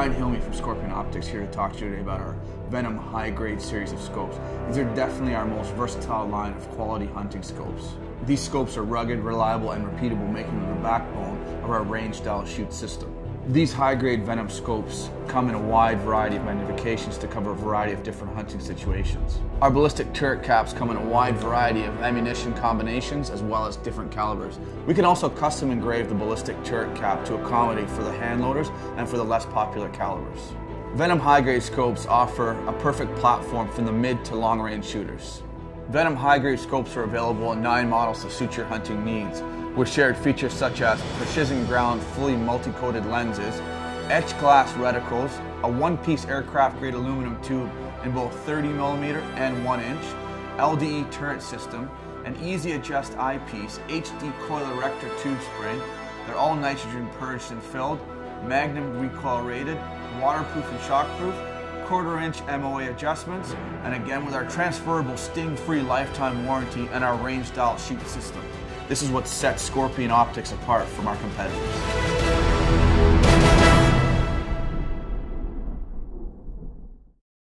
Ryan Hilmy from Scorpion Optics here to talk to you today about our Venom high grade series of scopes. These are definitely our most versatile line of quality hunting scopes. These scopes are rugged, reliable, and repeatable, making them the backbone of our range style shoot system. These high-grade Venom scopes come in a wide variety of magnifications to cover a variety of different hunting situations. Our ballistic turret caps come in a wide variety of ammunition combinations as well as different calibers. We can also custom engrave the ballistic turret cap to accommodate for the hand loaders and for the less popular calibers. Venom high-grade scopes offer a perfect platform for the mid to long-range shooters. Venom high-grade scopes are available in nine models to suit your hunting needs, with shared features such as precision ground fully multi-coated lenses, etched glass reticles, a one-piece aircraft-grade aluminum tube in both 30mm and 1 inch, LDE turret system, an easy adjust eyepiece, HD coil erector tube spring, they're all nitrogen purged and filled, Magnum recoil rated, waterproof and shockproof, quarter inch MOA adjustments, and again with our transferable sting-free lifetime warranty and our range style shoot system. This is what sets Scorpion Optics apart from our competitors.